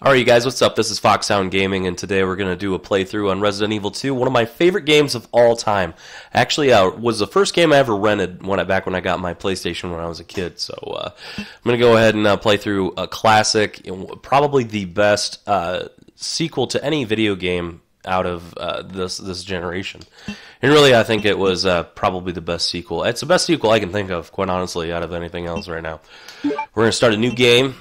Alright, you guys, what's up? This is Foxhound Gaming, and today we're going to do a playthrough on Resident Evil 2, one of my favorite games of all time. Actually, uh, was the first game I ever rented when I, back when I got my PlayStation when I was a kid. So uh, I'm going to go ahead and uh, play through a classic, probably the best uh, sequel to any video game out of uh, this this generation. And really, I think it was uh, probably the best sequel. It's the best sequel I can think of, quite honestly, out of anything else right now. We're going to start a new game,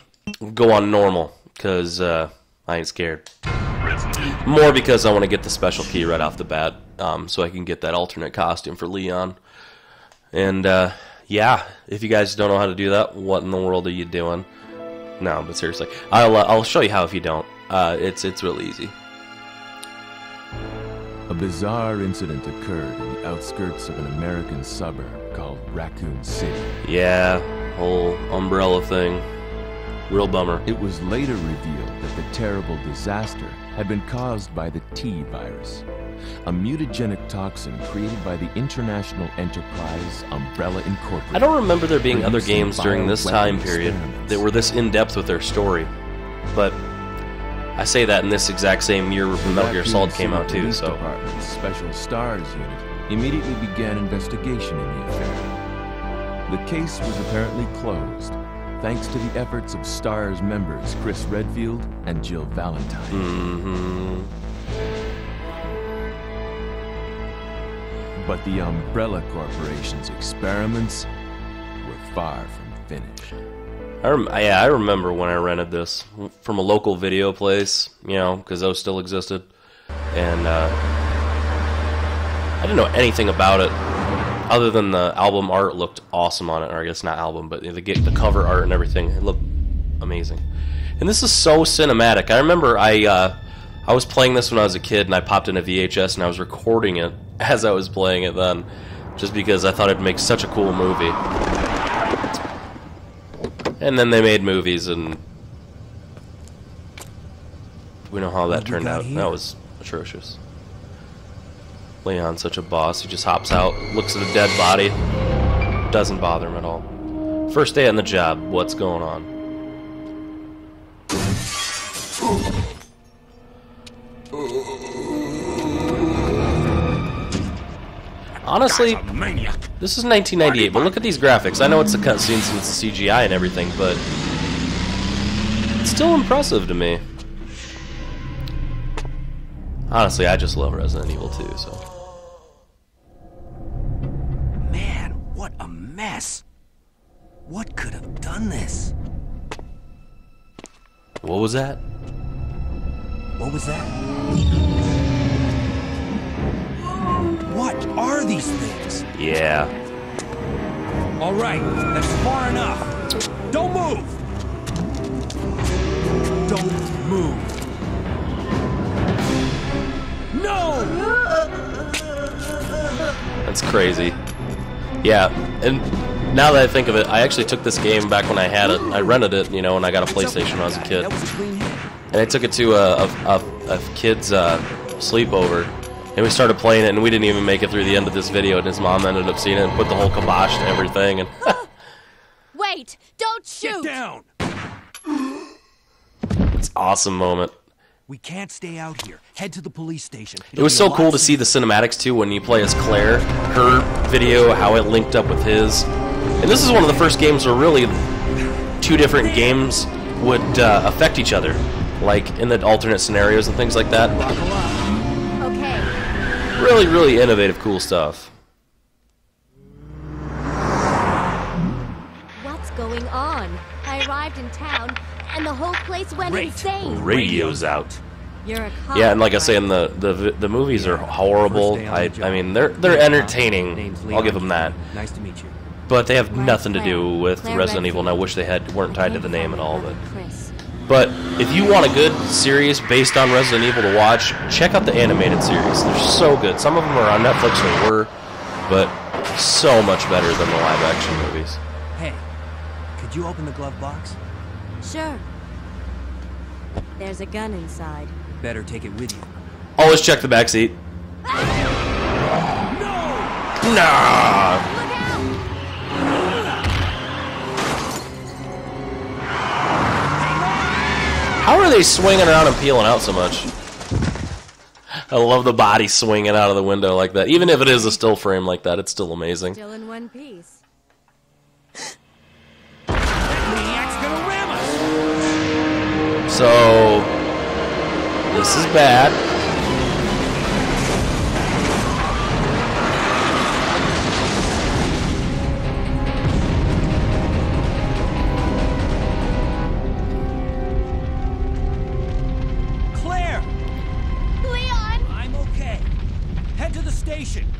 go on normal because uh, I ain't scared. More because I want to get the special key right off the bat, um, so I can get that alternate costume for Leon. And uh, yeah, if you guys don't know how to do that, what in the world are you doing? No, but seriously, I'll uh, I'll show you how if you don't. Uh, it's it's real easy. A bizarre incident occurred in the outskirts of an American suburb called Raccoon City. Yeah, whole umbrella thing. Real bummer. It was later revealed that the terrible disaster had been caused by the T virus, a mutagenic toxin created by the international enterprise Umbrella Incorporated. I don't remember there being other games during this time period that were this in depth with their story, but I say that in this exact same year Metal Gear Solid came out too. So, Department's Special Stars unit immediately began investigation in the affair. The case was apparently closed thanks to the efforts of STARS members Chris Redfield and Jill Valentine. mm-hmm. But the Umbrella Corporation's experiments were far from finished. I rem- yeah, I remember when I rented this from a local video place, you know, because those still existed, and uh, I didn't know anything about it other than the album art looked awesome on it, or I guess not album, but the the cover art and everything, it looked amazing. And this is so cinematic. I remember I uh, I was playing this when I was a kid, and I popped in a VHS and I was recording it as I was playing it then, just because I thought it'd make such a cool movie. And then they made movies, and we know how that turned out. That was atrocious. Leon's such a boss. He just hops out, looks at a dead body, doesn't bother him at all. First day on the job, what's going on? Honestly, this is 1998, but look at these graphics. I know it's a cutscene and it's a CGI and everything, but it's still impressive to me. Honestly, I just love Resident Evil 2, so. Man, what a mess. What could have done this? What was that? What was that? What are these things? Yeah. All right, that's far enough. Don't move. Don't move. No! That's crazy. Yeah, and now that I think of it, I actually took this game back when I had it. I rented it, you know, when I got a PlayStation when I was a kid. That was a clean hit. And I took it to a, a, a, a kid's uh, sleepover. And we started playing it, and we didn't even make it through the end of this video. And his mom ended up seeing it and put the whole kibosh to everything. And Wait! Don't shoot! Get down. it's awesome moment. We can't stay out here. Head to the police station. It was so cool to see the cinematics too when you play as Claire, her video, how it linked up with his. And this is one of the first games where really two different games would uh, affect each other, like in the alternate scenarios and things like that. Okay. Really, really innovative, cool stuff. What's going on? I arrived in town, and the whole place went Great. insane. Radio's out. You're a cop. Yeah, and like I say, in the the the movies are horrible. First day on I. I mean they're they're entertaining. I'll give them that. Nice to meet you. But they have nothing to do with Resident Evil, and I wish they had weren't tied to the name at all. But But if you want a good series based on Resident Evil to watch, check out the animated series. They're so good. Some of them are on Netflix or were, but so much better than the live action movies. Hey, could you open the glove box? Sure. There's a gun inside. Better take it with you. Always check the back seat. Ah! No! Nah. How are they swinging around and peeling out so much? I love the body swinging out of the window like that. Even if it is a still frame like that, it's still amazing. Still in one piece. Maniac's gonna ram us! So, this is bad.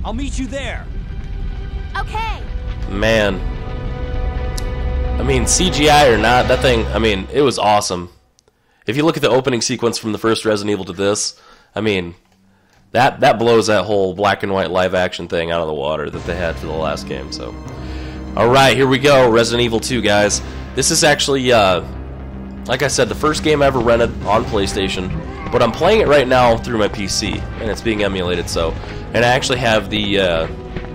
I'll meet you there. Okay. Man. I mean, CGI or not, that thing, I mean, it was awesome. If you look at the opening sequence from the first Resident Evil to this, I mean, that that blows that whole black and white live action thing out of the water that they had for the last game, so. Alright, here we go. Resident Evil 2, guys. This is actually, uh, like I said, the first game I ever rented on PlayStation, but I'm playing it right now through my PC, and it's being emulated, so. And I actually have the, uh,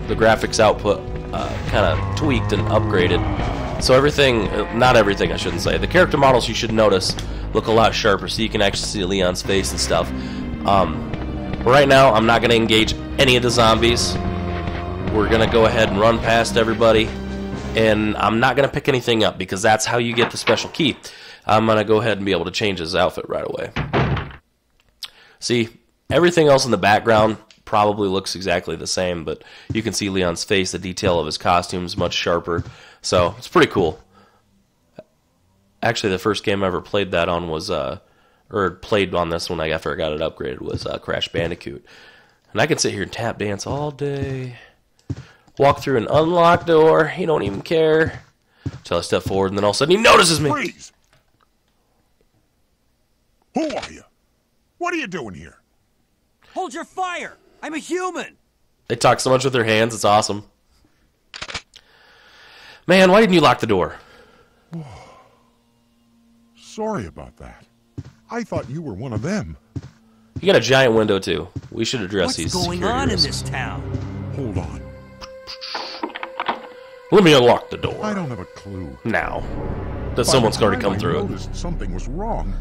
the graphics output uh, kind of tweaked and upgraded. So everything, uh, not everything I shouldn't say, the character models you should notice look a lot sharper so you can actually see Leon's face and stuff. Um, right now, I'm not going to engage any of the zombies. We're going to go ahead and run past everybody. And I'm not going to pick anything up because that's how you get the special key. I'm going to go ahead and be able to change his outfit right away. See, everything else in the background probably looks exactly the same, but you can see Leon's face, the detail of his costume is much sharper. So it's pretty cool. Actually, the first game I ever played that on was, uh, or played on this one after I got it upgraded was uh, Crash Bandicoot. And I can sit here and tap dance all day, walk through an unlocked door, he don't even care, until I step forward, and then all of a sudden he notices me. Freeze! Who are you? What are you doing here? Hold your fire! I'm a human! They talk so much with their hands, it's awesome. Man, why didn't you lock the door? Sorry about that. I thought you were one of them. You got a giant window too. We should address What's these going security on in this town? Hold on. Let me unlock the door I don't have a clue. now. That By someone's going to come I through it. noticed something was wrong.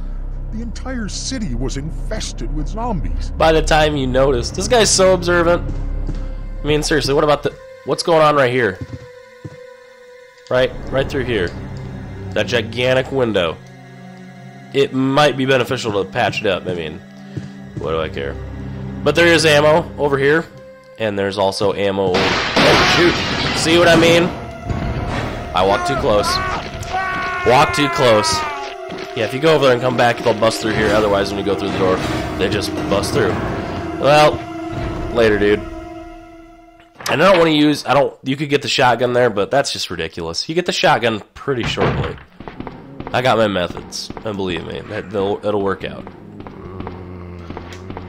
The entire city was infested with zombies. By the time you notice, this guy's so observant. I mean, seriously, what about the what's going on right here? Right, right through here. That gigantic window. It might be beneficial to patch it up. I mean, what do I care? But there is ammo over here, and there's also ammo. Oh shoot! See what I mean? I walked too close. Walk too close. Yeah, if you go over there and come back, they'll bust through here. Otherwise, when you go through the door, they just bust through. Well, later, dude. And I don't want to use. I don't. You could get the shotgun there, but that's just ridiculous. You get the shotgun pretty shortly. I got my methods, and believe me, that it'll work out.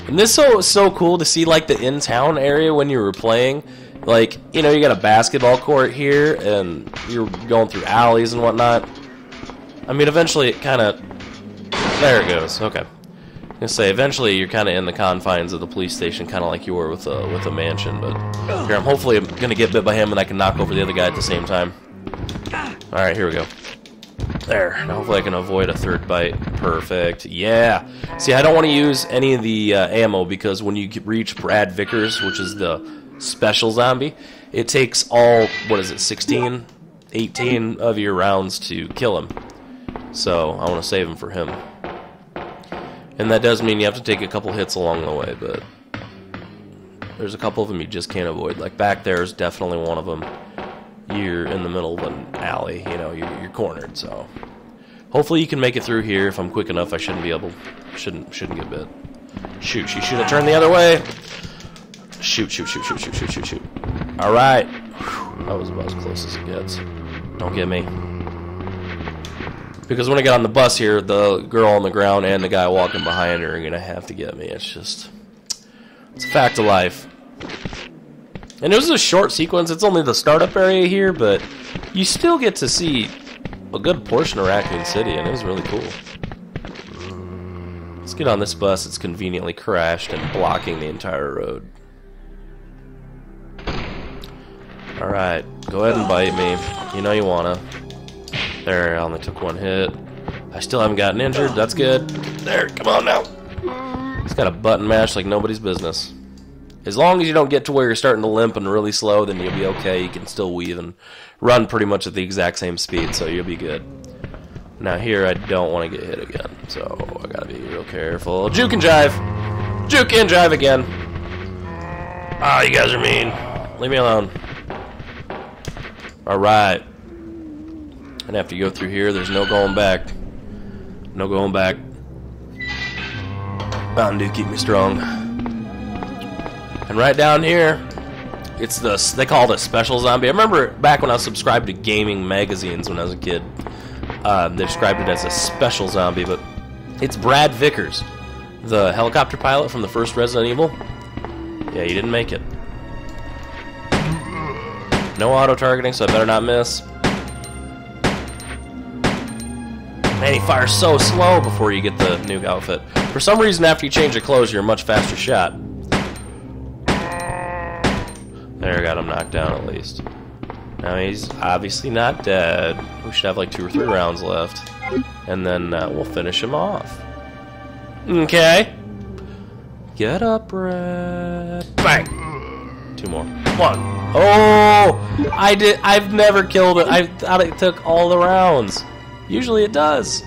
And this so so cool to see like the in town area when you were playing. Like you know, you got a basketball court here, and you're going through alleys and whatnot. I mean, eventually it kind of. There it goes. Okay. Gonna say eventually you're kind of in the confines of the police station, kind of like you were with a with a mansion. But here, I'm hopefully I'm gonna get bit by him and I can knock over the other guy at the same time. All right, here we go. There. Now hopefully I can avoid a third bite. Perfect. Yeah. See, I don't want to use any of the uh, ammo because when you reach Brad Vickers, which is the special zombie, it takes all what is it, 16, 18 of your rounds to kill him. So I want to save him for him. And that does mean you have to take a couple hits along the way, but there's a couple of them you just can't avoid. Like back there is definitely one of them. You're in the middle of an alley, you know, you're, you're cornered. So hopefully you can make it through here. If I'm quick enough, I shouldn't be able, shouldn't shouldn't get bit. Shoot, she should have turned the other way. Shoot, shoot, shoot, shoot, shoot, shoot, shoot, shoot. All right, Whew, that was about as close as it gets. Don't get me. Because when I get on the bus here, the girl on the ground and the guy walking behind her are gonna have to get me. It's just, it's a fact of life. And it was a short sequence. It's only the startup area here, but you still get to see a good portion of Raccoon City, and it was really cool. Let's get on this bus. It's conveniently crashed and blocking the entire road. Alright, go ahead and bite me. You know you wanna. There, I only took one hit. I still haven't gotten injured. That's good. There, come on now. He's got a button mash like nobody's business. As long as you don't get to where you're starting to limp and really slow, then you'll be okay. You can still weave and run pretty much at the exact same speed, so you'll be good. Now here, I don't want to get hit again, so I gotta be real careful. Juke and jive! Juke and jive again! Ah, you guys are mean. Leave me alone. Alright. And after you go through here, there's no going back. No going back. Mountain Dew keep me strong. And right down here, it's the they call it a special zombie. I remember back when I subscribed to gaming magazines when I was a kid. Uh, they described it as a special zombie, but it's Brad Vickers, the helicopter pilot from the first Resident Evil. Yeah, he didn't make it. No auto targeting, so I better not miss. Man, he fires so slow before you get the new outfit. For some reason, after you change your clothes, you're a much faster shot. There, got him knocked down at least. Now he's obviously not dead. We should have like two or three rounds left. And then uh, we'll finish him off. Okay. Get up, Brad. Bang! Two more. One. Oh! I did. I've never killed it. I thought it took all the rounds. Usually it does.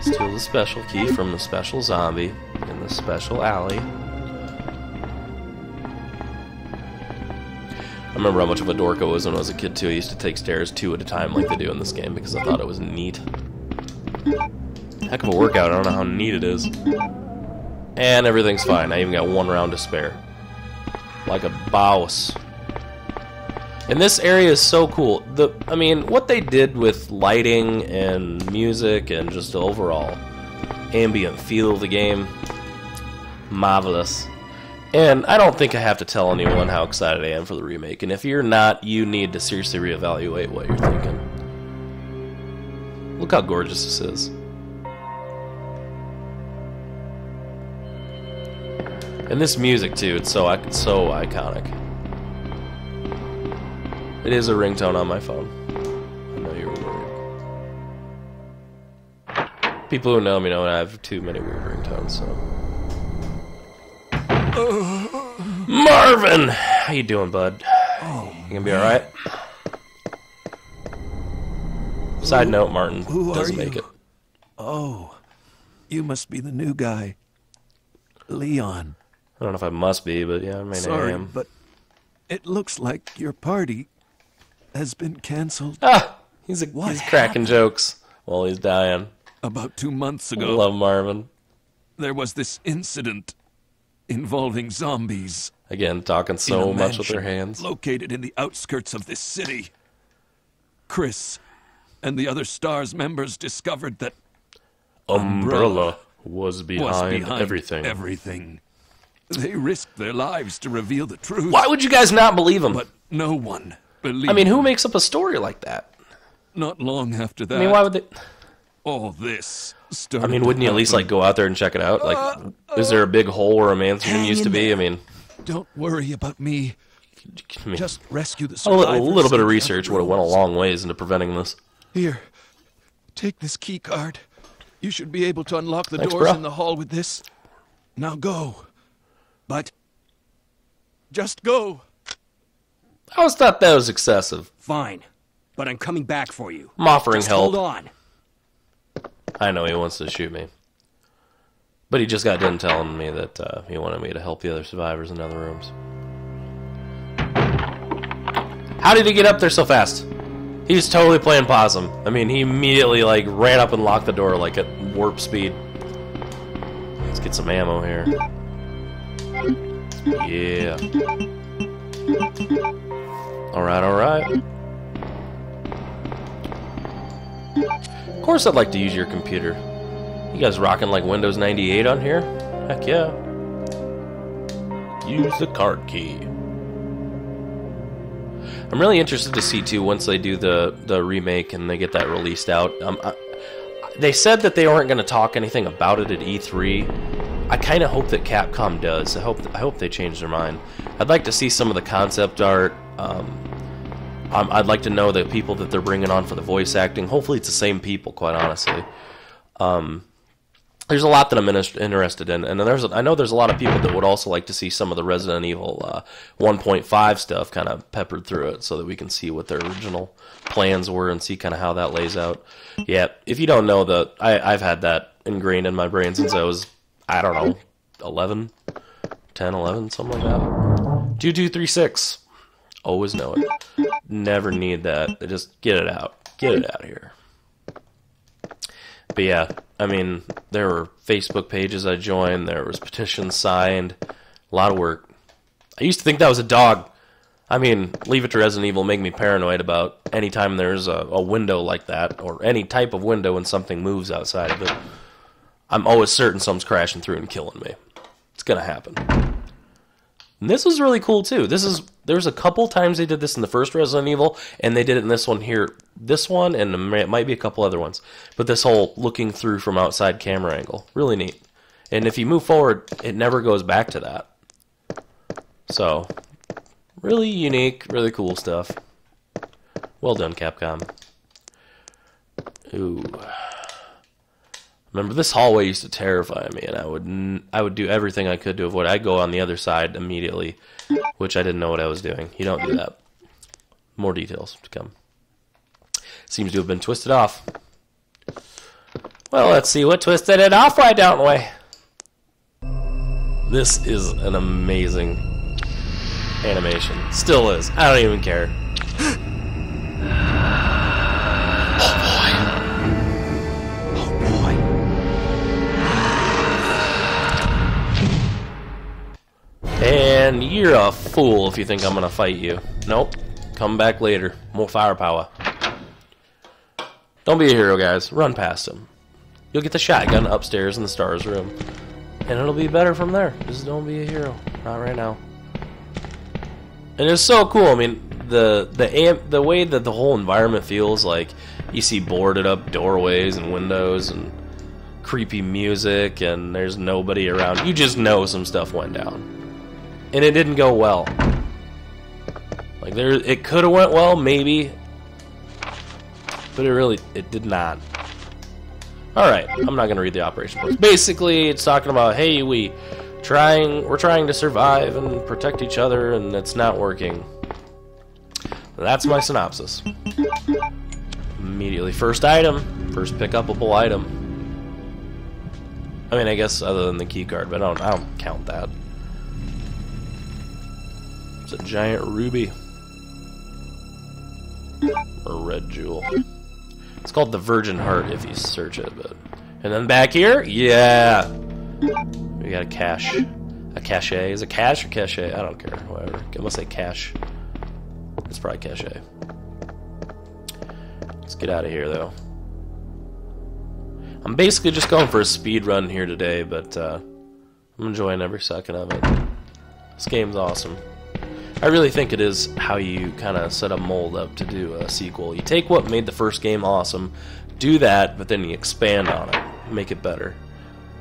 Steal the special key from the special zombie in the special alley. I remember how much of a dork I was when I was a kid too. I used to take stairs two at a time like they do in this game because I thought it was neat. Heck of a workout. I don't know how neat it is. And everything's fine. I even got one round to spare. Like a boss. And this area is so cool. The I mean, what they did with lighting and music and just the overall ambient feel of the game, marvelous. And I don't think I have to tell anyone how excited I am for the remake. And if you're not, you need to seriously reevaluate what you're thinking. Look how gorgeous this is. And this music too, it's so it's so iconic. It is a ringtone on my phone. I know you were worried. People who know me know I have too many weird ringtones, so. Marvin! How you doing, bud? Oh, You gonna be alright? Side note, Martin who doesn't make you? it. Oh, you must be the new guy. Leon. I don't know if I must be, but yeah, I mean I Sorry, am. but it looks like your party has been canceled Ah! He's, a, What he's cracking happened? jokes while he's dying. about two months ago, I love Marvin. There was this incident involving zombies. Again, talking so much with their hands. Located in the outskirts of this city. Chris and the other STARS members discovered that Umbrella was behind, was behind everything. Everything. They risked their lives to reveal the truth. Why would you guys not believe him? But no one believed. I mean, who makes up a story like that? Not long after that, I mean, why would they? all this. I mean, wouldn't you at least like go out there and check it out? Like, is there a big hole where a mansion used to be? I mean, Don't worry about me. I mean Just rescue the a, survivors. a little bit of research would have went a long ways into preventing this. Here, take this key card. You should be able to unlock the Thanks, doors bro. in the hall with this. Now go. But just go. I always thought that was excessive. Fine, but I'm coming back for you. I'm offering Just help. hold on. I know he wants to shoot me. But he just got done telling me that uh, he wanted me to help the other survivors in other rooms. How did he get up there so fast? He was totally playing possum. I mean, he immediately like ran up and locked the door like at warp speed. Let's get some ammo here. Yeah. All right, all right. Of course, I'd like to use your computer. You guys rocking like Windows 98 on here? Heck yeah. Use the card key. I'm really interested to see too once they do the the remake and they get that released out. Um, I, they said that they weren't going to talk anything about it at E3. I kind of hope that Capcom does. I hope I hope they change their mind. I'd like to see some of the concept art. Um, Um, I'd like to know the people that they're bringing on for the voice acting. Hopefully, it's the same people. Quite honestly, um, there's a lot that I'm inter- interested in, and there's I know there's a lot of people that would also like to see some of the Resident Evil uh, 1.5 stuff kind of peppered through it, so that we can see what their original plans were and see kind of how that lays out. Yeah, if you don't know that, I, I've had that ingrained in my brain since I was I don't know 11, 10, 11, something like that. Two two three six. Always know it. Never need that. Just get it out. Get it out of here. But yeah, I mean, there were Facebook pages I joined, there was petitions signed, a lot of work. I used to think that was a dog. I mean, leave it to Resident Evil make me paranoid about anytime there's a, a window like that, or any type of window and something moves outside of it. I'm always certain something's crashing through and killing me. It's gonna happen. And this was really cool too. This is there's a couple times they did this in the first Resident Evil, and they did it in this one here. This one, and it might be a couple other ones. But this whole looking through from outside camera angle, really neat. And if you move forward, it never goes back to that. So, really unique, really cool stuff. Well done, Capcom. Ooh. Remember, this hallway used to terrify me, and I would I would do everything I could to avoid. it. I'd go on the other side immediately, which I didn't know what I was doing. You don't do that. More details to come. Seems to have been twisted off. Well, let's see what twisted it off. Why don't we? This is an amazing animation. Still is. I don't even care. And you're a fool if you think I'm gonna fight you. Nope. Come back later. More firepower. Don't be a hero, guys. Run past him. You'll get the shotgun upstairs in the stars room. And it'll be better from there. Just don't be a hero. Not right now. And it's so cool. I mean, the the amp, the way that the whole environment feels like you see boarded up doorways and windows and creepy music and there's nobody around. You just know some stuff went down and it didn't go well. Like there, it could have went well, maybe, but it really, it did not. All right, I'm not gonna read the operation. Basically, it's talking about hey, we trying, we're trying to survive and protect each other, and it's not working. That's my synopsis. Immediately, first item, first pick upable item. I mean, I guess other than the key card, but I don't, I don't count that. It's a giant ruby. Or red jewel. It's called the Virgin Heart if you search it, but and then back here, yeah. We got a cache. A cache. Is it cache or cache? I don't care. Whatever. I must say cache. It's probably cache. Let's get out of here though. I'm basically just going for a speed run here today, but uh, I'm enjoying every second of it. This game's awesome. I really think it is how you kind of set a mold up to do a sequel. You take what made the first game awesome, do that, but then you expand on it, make it better.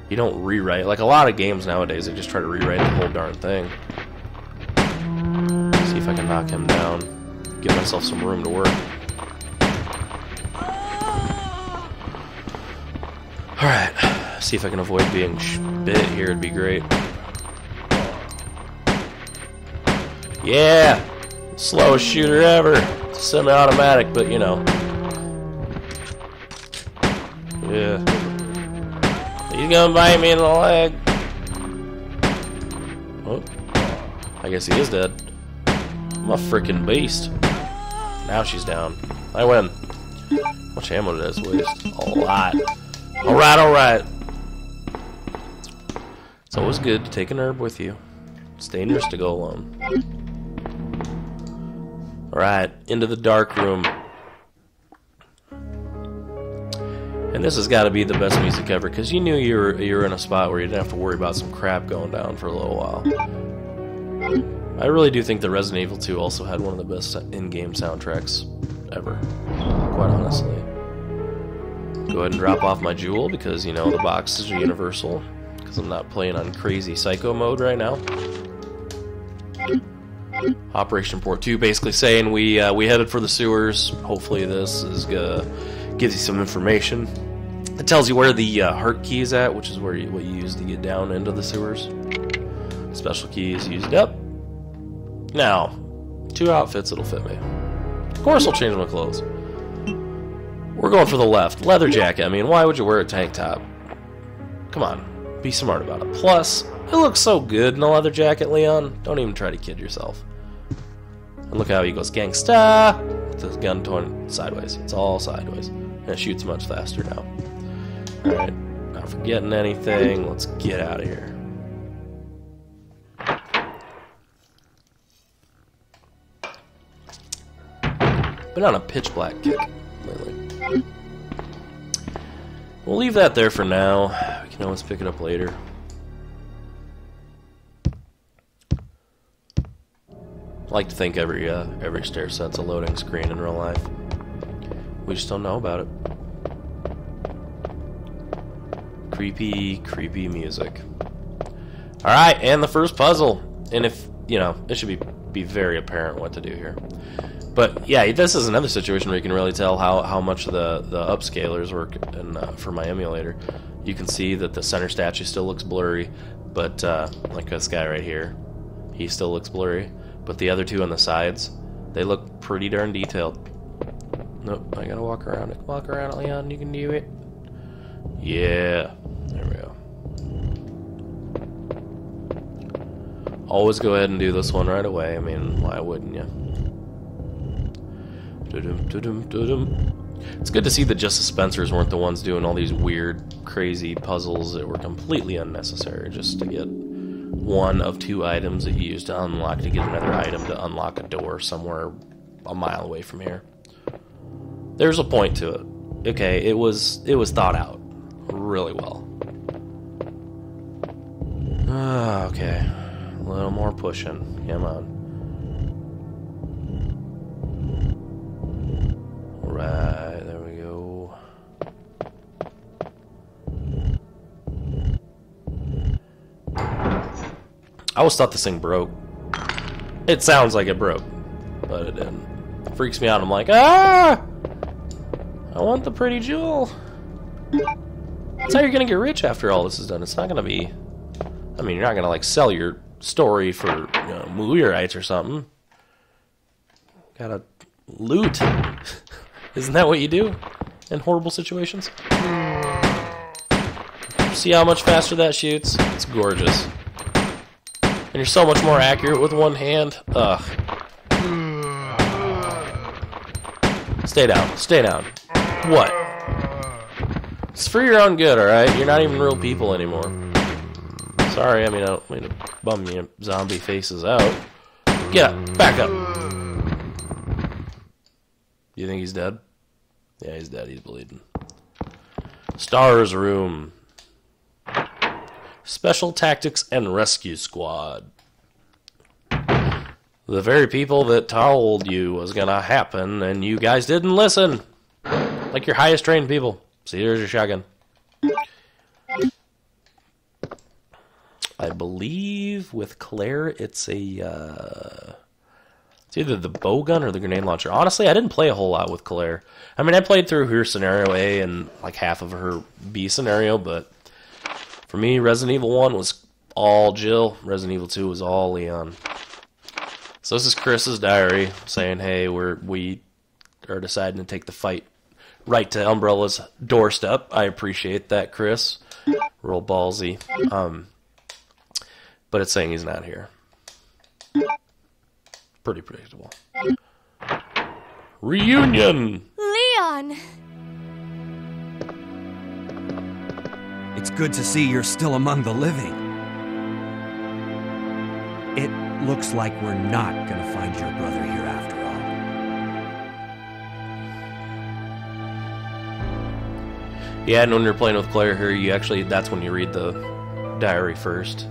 You don't rewrite. Like a lot of games nowadays, they just try to rewrite the whole darn thing. See if I can knock him down. Give myself some room to work. Alright, see if I can avoid being bit here, it'd be great. Yeah! Slowest shooter ever. Semi-automatic, but you know. Yeah. He's gonna bite me in the leg. Oh. I guess he is dead. I'm a freaking beast. Now she's down. I win. How much ammo did I waste? A lot. Alright, alright. It's always good to take an herb with you. It's dangerous to go alone. Alright, into the dark room. And this has got to be the best music ever, because you knew you were, you were in a spot where you didn't have to worry about some crap going down for a little while. I really do think that Resident Evil 2 also had one of the best in-game soundtracks ever, quite honestly. Go ahead and drop off my jewel, because, you know, the boxes are universal, because I'm not playing on crazy psycho mode right now. Operation Port Two, basically saying we uh, we headed for the sewers. Hopefully, this is uh, gives you some information. It tells you where the uh, heart key is at, which is where you, what you use to get down into the sewers. Special keys used up. Now, two outfits that'll fit me. Of course, I'll change my clothes. We're going for the left. Leather jacket. I mean, why would you wear a tank top? Come on, be smart about it. Plus, it looks so good in a leather jacket, Leon. Don't even try to kid yourself. And look how he goes gangsta with his gun torn sideways. It's all sideways. And it shoots much faster now. Alright, not forgetting anything. Let's get out of here. Been on a pitch black kick lately. We'll leave that there for now. We can always pick it up later. I like to think every uh, every stair set's a loading screen in real life. We just don't know about it. Creepy, creepy music. All right, and the first puzzle. And if you know, it should be be very apparent what to do here. But yeah, this is another situation where you can really tell how, how much the, the upscalers work in, uh, for my emulator. You can see that the center statue still looks blurry, but uh, like this guy right here, he still looks blurry. But the other two on the sides, they look pretty darn detailed. Nope, I gotta walk around it. Walk around it, Leon. You can do it. Yeah, there we go. Always go ahead and do this one right away. I mean, why wouldn't you? Doo-dum, doo-dum, doo-dum. It's good to see that Justice Spencers weren't the ones doing all these weird, crazy puzzles that were completely unnecessary just to get one of two items that you use to unlock to get another item to unlock a door somewhere a mile away from here. There's a point to it. Okay, it was it was thought out really well. Ah, okay. A little more pushing. Come on. Right, I always thought this thing broke. It sounds like it broke, but it didn't. It freaks me out. I'm like, ah! I want the pretty jewel. That's how you're gonna get rich after all this is done. It's not gonna be. I mean, you're not gonna like sell your story for you know, or something. Gotta loot. Isn't that what you do in horrible situations? See how much faster that shoots? It's gorgeous. And you're so much more accurate with one hand. Ugh. Stay down. Stay down. What? It's for your own good, alright? You're not even real people anymore. Sorry, I mean, I don't mean to bum your zombie faces out. Get up. Back up. You think he's dead? Yeah, he's dead. He's bleeding. Stars Room. Special Tactics and Rescue Squad. The very people that told you was gonna happen, and you guys didn't listen. Like your highest trained people. See, there's your shotgun. I believe with Claire, it's a. Uh, it's either the bow gun or the grenade launcher. Honestly, I didn't play a whole lot with Claire. I mean, I played through her scenario A and like half of her B scenario, but for me, Resident Evil 1 was all Jill. Resident Evil 2 was all Leon. So this is Chris's diary saying, "Hey, we're we are deciding to take the fight right to Umbrella's doorstep. I appreciate that, Chris. Real ballsy. Um, but it's saying he's not here. Pretty predictable. Reunion. Leon! It's good to see you're still among the living. It looks like we're not gonna find your brother here after all. Yeah, and when you're playing with Claire here, you actually that's when you read the diary first.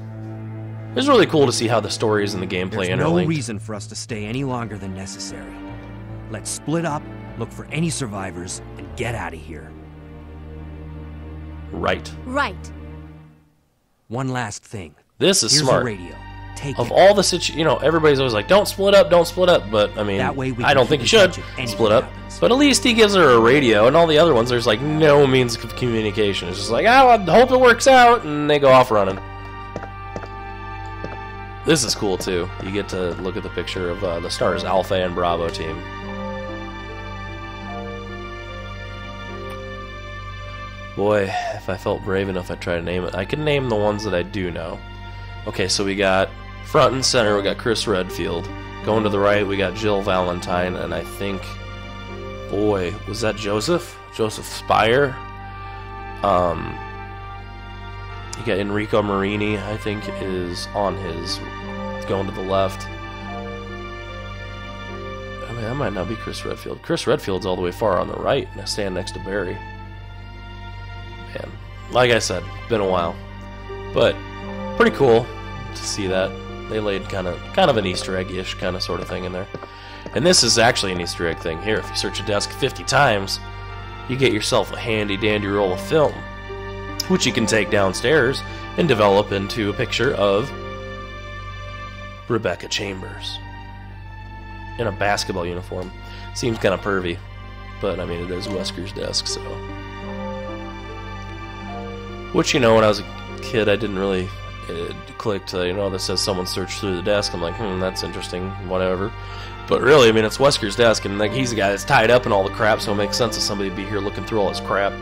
It's really cool to see how the stories and the gameplay There's no reason for us to stay any longer than necessary. Let's split up, look for any survivors, and get out of here. Right. Right. One last thing. This is Here's smart. a radio. take of it. all the situ, you know, everybody's always like, "Don't split up, don't split up." But I mean, That way we I don't think in you should touch if anything split up. happens. But at least he gives her a radio, and all the other ones, there's like no means of communication. It's just like, "Oh, I hope it works out," and they go off running. This is cool too. You get to look at the picture of uh, the stars Alpha and Bravo team. Boy, if I felt brave enough, I'd try to name it. I can name the ones that I do know. Okay, so we got front and center, we got Chris Redfield. Going to the right, we got Jill Valentine, and I think, boy, was that Joseph? Joseph Spire? Um, you got Enrico Marini, I think, is on his, going to the left. I mean, that might not be Chris Redfield. Chris Redfield's all the way far on the right, and I stand next to Barry. Like I said, been a while, but pretty cool to see that they laid kind of kind of an Easter egg-ish kind of sort of thing in there. And this is actually an Easter egg thing here. If you search a desk 50 times, you get yourself a handy dandy roll of film, which you can take downstairs and develop into a picture of Rebecca Chambers in a basketball uniform. Seems kind of pervy, but I mean it is Wesker's desk, so. Which you know, when I was a kid, I didn't really it clicked. Uh, you know, that says someone searched through the desk. I'm like, hmm, that's interesting. Whatever. But really, I mean, it's Wesker's desk, and like he's the guy that's tied up in all the crap, so it makes sense that somebody be here looking through all his crap.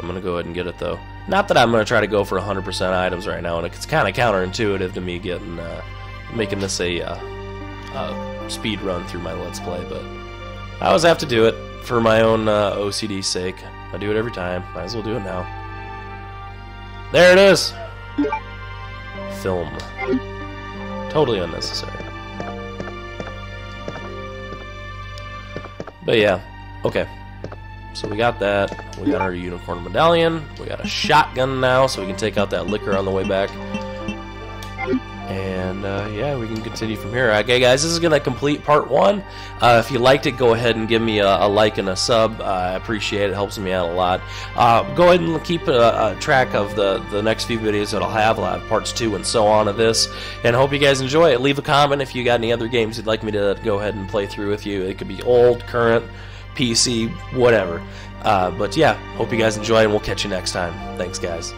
I'm gonna go ahead and get it though. Not that I'm gonna try to go for 100% items right now, and it's kind of counterintuitive to me getting uh, making this a, uh, a speed run through my Let's Play, but I always have to do it for my own uh, OCD sake. I do it every time. Might as well do it now. There it is. Film. Totally unnecessary. But yeah, okay. So we got that. We got our unicorn medallion. We got a shotgun now, so we can take out that licker on the way back. And uh, yeah, we can continue from here. Okay, guys, this is gonna complete part one. Uh, if you liked it, go ahead and give me a, a like and a sub. Uh, I appreciate it; it helps me out a lot. Uh, go ahead and keep a, a track of the the next few videos that I'll have. I'll have parts two and so on of this. And I hope you guys enjoy it. Leave a comment if you got any other games you'd like me to go ahead and play through with you. It could be old, current, PC, whatever. Uh, but yeah, hope you guys enjoy, and we'll catch you next time. Thanks, guys.